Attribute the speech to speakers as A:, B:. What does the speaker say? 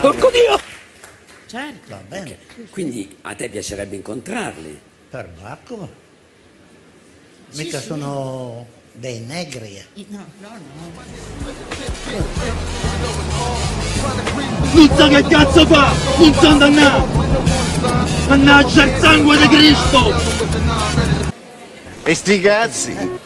A: Porco Dio!
B: Certo.
C: Va bene.
A: Quindi a te piacerebbe incontrarli?
C: Per Bacco? Mica sono dei negri.
B: No, no, no.
D: Non so che cazzo fa! Non andannà! Mannaggia il sangue di Cristo!
E: E sti cazzi!